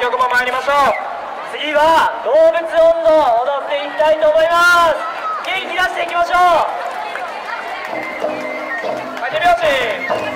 曲も参りましょう。次は動物音頭を踊っていきたいと思います。元気出していきましょう。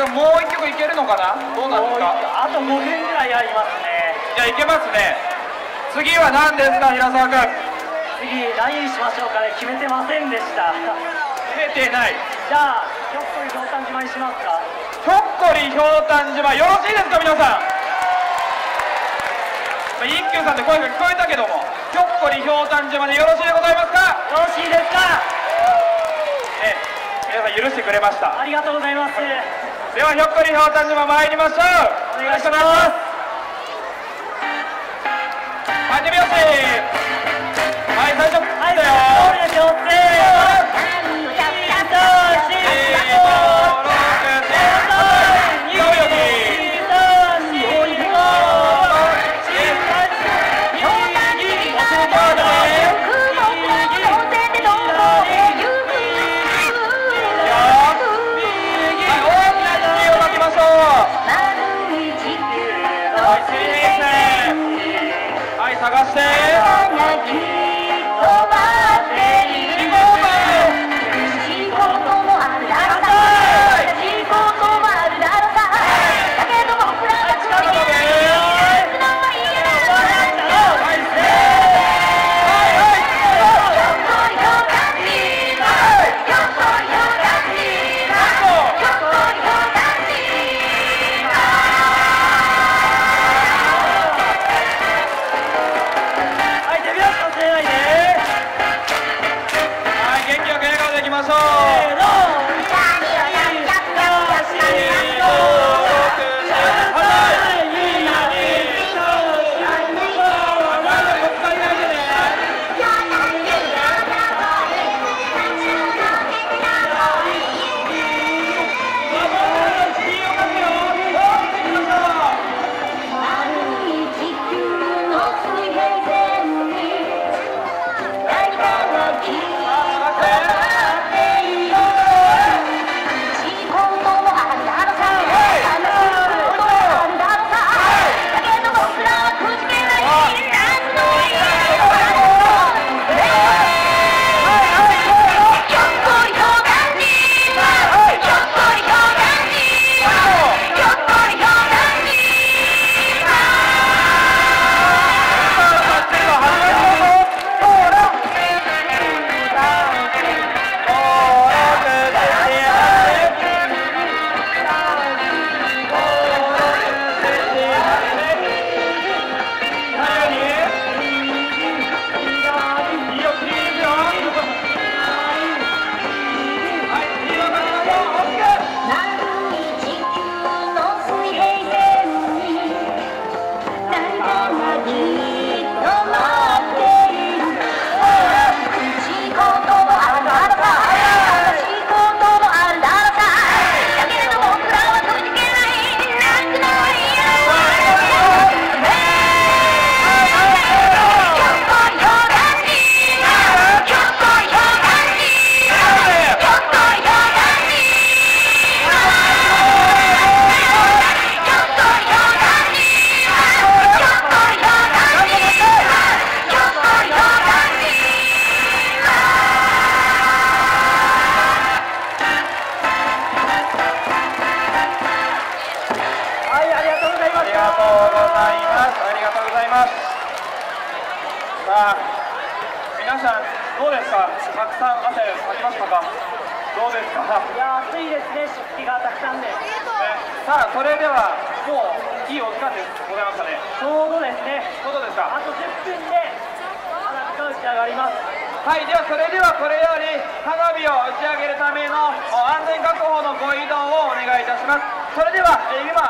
平沢君もう一曲いけるのかな？どうなんですか？あと5分ぐらいありますね。じゃあいけますね次は何ですか平沢君次、何にしましょうかね、決めてませんでした。決めてないじゃあ、ひょっこりひょうたん島にしますか？ひょっこりひょうたん島よろしいですか皆さん？まあ一休さんって声が聞こえたけどもひょっこりひょうたん島でよろしいでございますか？よろしいですか？ね皆さん許してくれましたありがとうございます。ではひょっこりひょうたん島参りましょうお願いします。はい手拍はいましょう。とうございます。ありがとうございます。さあ皆さんどうですか？たくさん汗か？きましたかどうですか？いや暑いです。ね湿気がたくさんでねさあそれではもういいお時間でござい。ました。ねちょうどです。ねどうですか？あと10分で花火が打ち上がります。はいではそれではこれより花火を打ち上げるためのお安全確保のご移動をお願いいたします。それではえー今